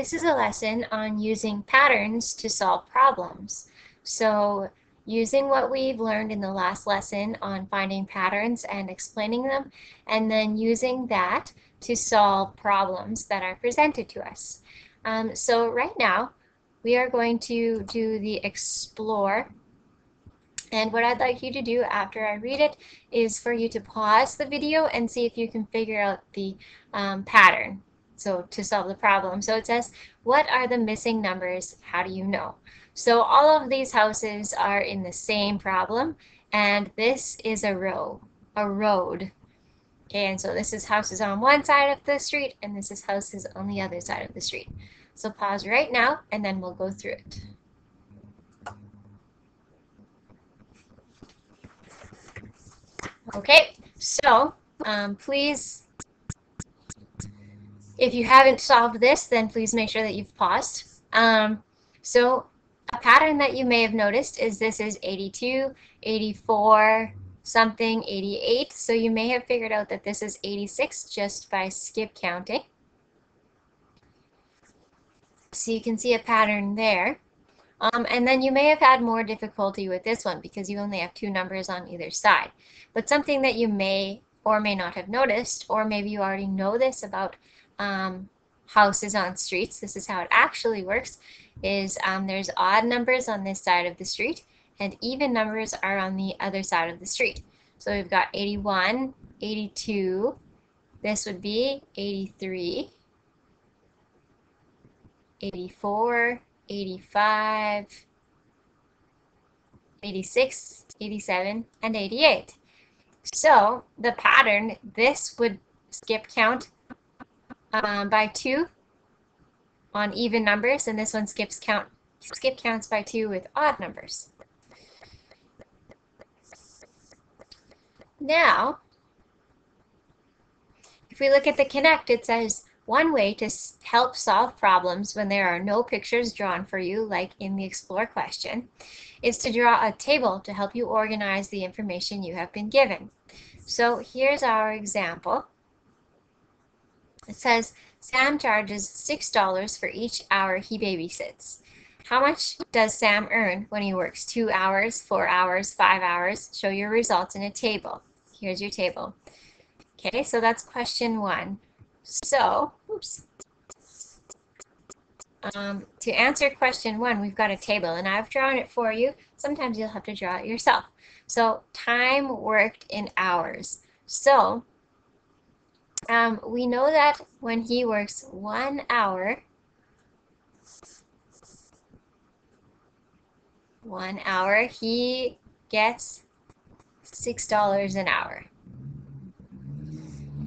This is a lesson on using patterns to solve problems. So using what we've learned in the last lesson on finding patterns and explaining them, and then using that to solve problems that are presented to us. Um, so right now, we are going to do the explore. And what I'd like you to do after I read it is for you to pause the video and see if you can figure out the um, pattern so to solve the problem. So it says, what are the missing numbers? How do you know? So all of these houses are in the same problem, and this is a row, a road. Okay, and so this is houses on one side of the street, and this is houses on the other side of the street. So pause right now, and then we'll go through it. Okay, so um, please if you haven't solved this, then please make sure that you've paused. Um, so a pattern that you may have noticed is this is 82, 84, something, 88. So you may have figured out that this is 86 just by skip counting. So you can see a pattern there. Um, and then you may have had more difficulty with this one because you only have two numbers on either side. But something that you may or may not have noticed, or maybe you already know this about um, houses on streets, this is how it actually works, is um, there's odd numbers on this side of the street and even numbers are on the other side of the street. So we've got 81, 82, this would be 83, 84, 85, 86, 87, and 88. So the pattern, this would skip count um, by 2 on even numbers, and this one skips count skip counts by 2 with odd numbers. Now, if we look at the Connect, it says one way to help solve problems when there are no pictures drawn for you, like in the Explore question, is to draw a table to help you organize the information you have been given. So here's our example. It says Sam charges $6 for each hour he babysits. How much does Sam earn when he works two hours, four hours, five hours? Show your results in a table. Here's your table. Okay, so that's question one. So, oops. Um, to answer question one, we've got a table, and I've drawn it for you. Sometimes you'll have to draw it yourself. So, time worked in hours. So, um, we know that when he works one hour, one hour, he gets $6 an hour.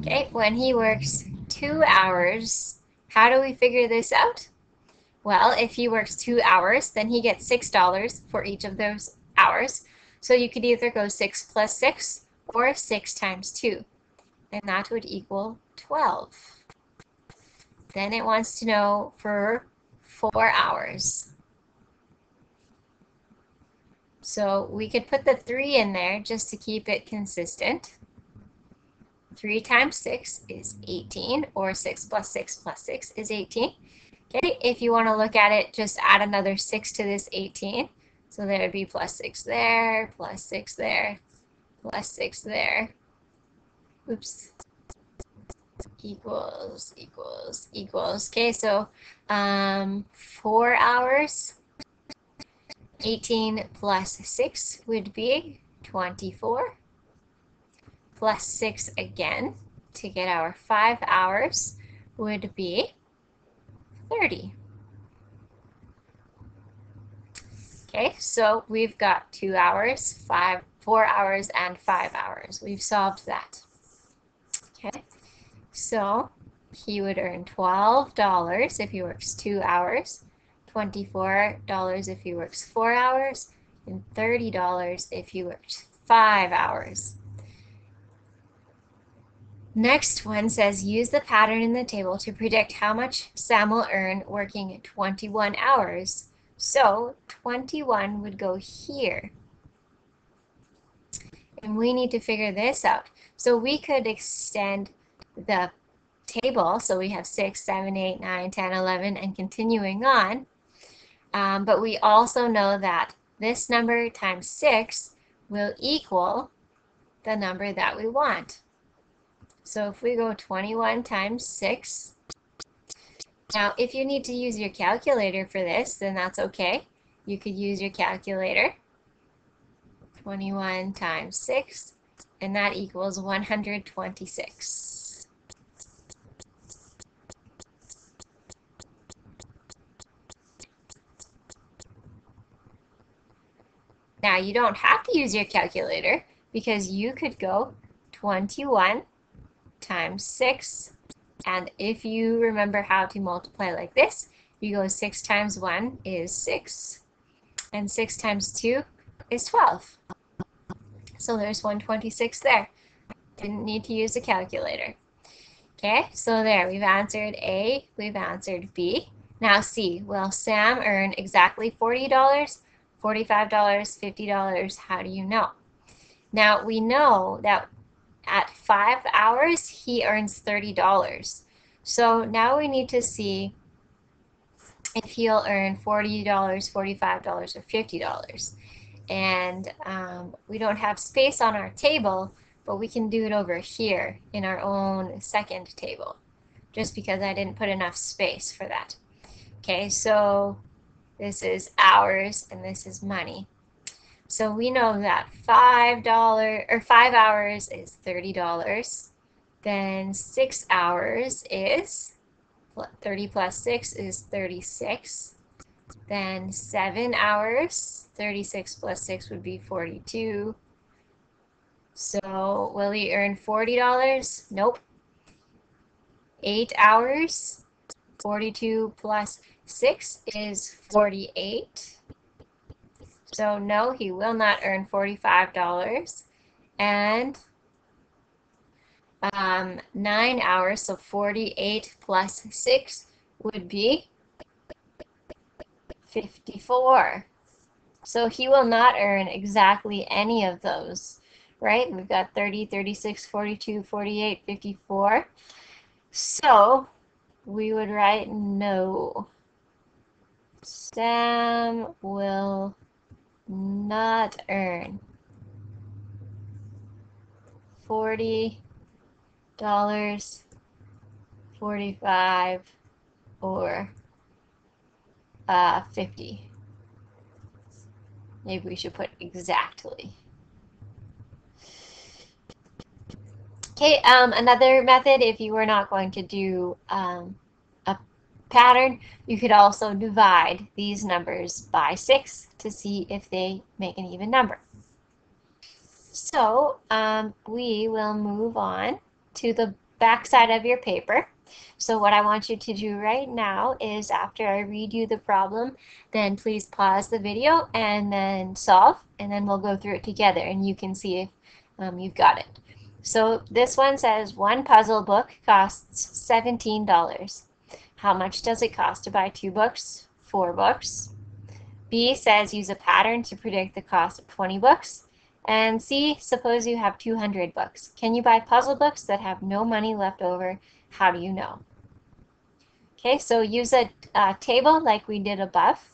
Okay, when he works two hours, how do we figure this out? Well, if he works two hours, then he gets $6 for each of those hours. So you could either go 6 plus 6 or 6 times 2 and that would equal 12. Then it wants to know for four hours. So we could put the 3 in there just to keep it consistent. 3 times 6 is 18, or 6 plus 6 plus 6 is 18. Okay, if you want to look at it, just add another 6 to this 18. So there would be plus 6 there, plus 6 there, plus 6 there, oops, equals, equals, equals. Okay, so um, 4 hours, 18 plus 6 would be 24, plus 6 again to get our 5 hours would be 30. Okay, so we've got 2 hours, 5, 4 hours, and 5 hours. We've solved that. Okay, so he would earn $12 if he works two hours, $24 if he works four hours, and $30 if he works five hours. Next one says use the pattern in the table to predict how much Sam will earn working 21 hours. So 21 would go here. And we need to figure this out. So we could extend the table. So we have 6, 7, 8, 9, 10, 11, and continuing on. Um, but we also know that this number times 6 will equal the number that we want. So if we go 21 times 6, now if you need to use your calculator for this, then that's okay. You could use your calculator. 21 times 6, and that equals 126. Now you don't have to use your calculator because you could go 21 times 6 and if you remember how to multiply like this you go 6 times 1 is 6 and 6 times 2 is 12. So there's 126 there. Didn't need to use a calculator. Okay, so there, we've answered A, we've answered B. Now C, will Sam earn exactly $40, $45, $50? How do you know? Now we know that at five hours, he earns $30. So now we need to see if he'll earn $40, $45, or $50. And um, we don't have space on our table, but we can do it over here in our own second table, just because I didn't put enough space for that. Okay, so this is hours and this is money. So we know that $5 or 5 hours is $30. Then 6 hours is 30 plus 6 is 36. Then 7 hours, 36 plus 6 would be 42. So will he earn $40? Nope. 8 hours, 42 plus 6 is 48. So no, he will not earn $45. And um, 9 hours, so 48 plus 6 would be 54. So he will not earn exactly any of those, right? We've got 30, 36, 42, 48, 54. So we would write no. Sam will not earn forty dollars, forty-five, or uh, fifty. Maybe we should put exactly. Okay, um, another method, if you were not going to do um, a pattern, you could also divide these numbers by 6 to see if they make an even number. So um, we will move on to the back side of your paper. So what I want you to do right now is after I read you the problem, then please pause the video and then solve, and then we'll go through it together and you can see if um, you've got it. So this one says one puzzle book costs $17. How much does it cost to buy two books? Four books. B says use a pattern to predict the cost of 20 books. And C, suppose you have 200 books. Can you buy puzzle books that have no money left over? How do you know? Okay, so use a, a table like we did above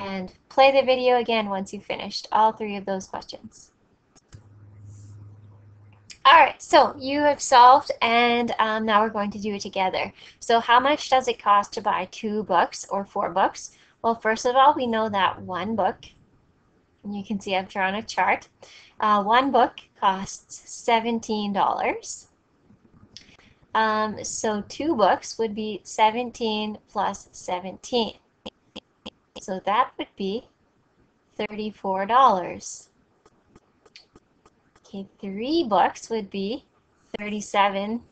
and play the video again once you've finished all three of those questions. All right, so you have solved, and um, now we're going to do it together. So how much does it cost to buy two books or four books? Well, first of all, we know that one book, you can see I've drawn a chart, uh, one book costs $17. Um, so two books would be 17 plus 17. So that would be $34. Okay, three books would be 37.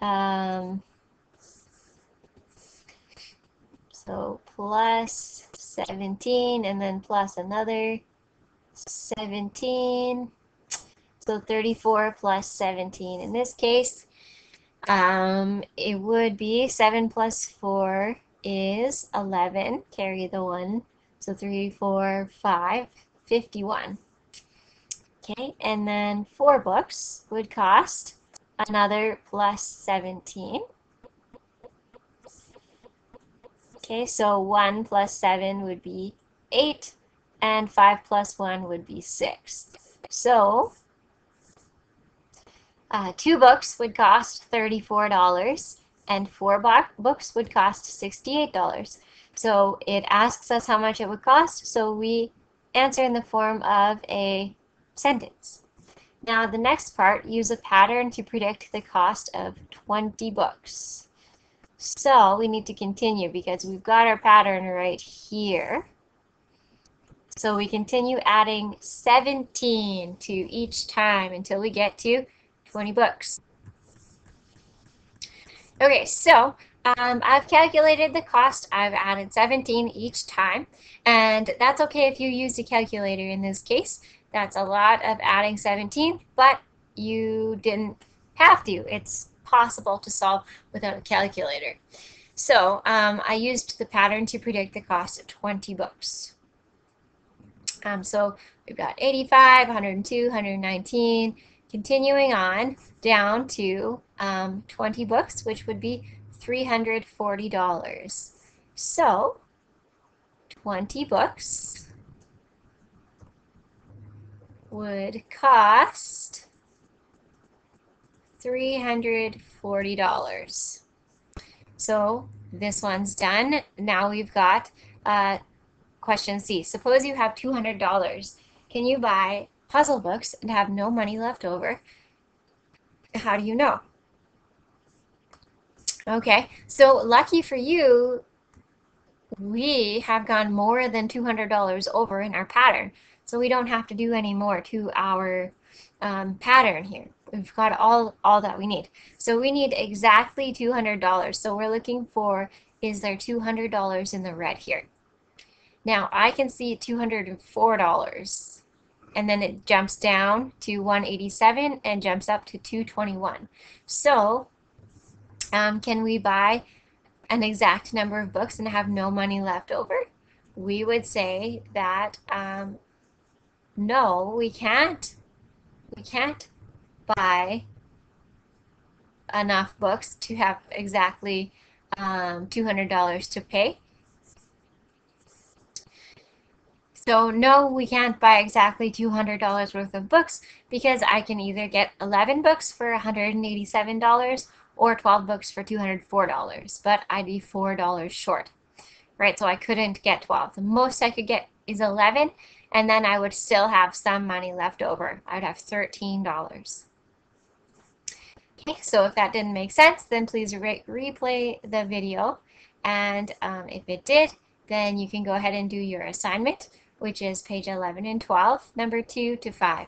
Um, so plus 17 and then plus another 17. So 34 plus 17. In this case, um, it would be 7 plus 4 is 11. Carry the 1. So 3, 4, 5, 51. Okay, and then four books would cost another plus 17. Okay, so 1 plus 7 would be 8, and 5 plus 1 would be 6. So, uh, two books would cost $34, and four books would cost $68. So it asks us how much it would cost, so we answer in the form of a sentence. Now the next part, use a pattern to predict the cost of 20 books. So we need to continue because we've got our pattern right here. So we continue adding 17 to each time until we get to 20 books. Okay, so um, I've calculated the cost. I've added 17 each time, and that's okay if you use a calculator in this case. That's a lot of adding 17, but you didn't have to. It's possible to solve without a calculator. So um, I used the pattern to predict the cost of 20 books. Um, so we've got 85, 102, 119, continuing on down to um, 20 books, which would be $340. So 20 books would cost $340. So this one's done. Now we've got uh, question C. Suppose you have $200. Can you buy puzzle books and have no money left over? How do you know? Okay, so lucky for you, we have gone more than $200 over in our pattern. So we don't have to do any more to our um, pattern here. We've got all, all that we need. So we need exactly $200. So we're looking for, is there $200 in the red here? Now I can see $204 and then it jumps down to 187 and jumps up to 221. So um, can we buy an exact number of books and have no money left over? We would say that um, no, we can't. We can't buy enough books to have exactly um, $200 to pay. So no, we can't buy exactly $200 worth of books because I can either get 11 books for $187 or 12 books for $204, but I'd be $4 short, right? So I couldn't get 12. The most I could get is 11, and then I would still have some money left over. I'd have $13. Okay, so if that didn't make sense, then please re replay the video. And um, if it did, then you can go ahead and do your assignment, which is page 11 and 12, number 2 to 5.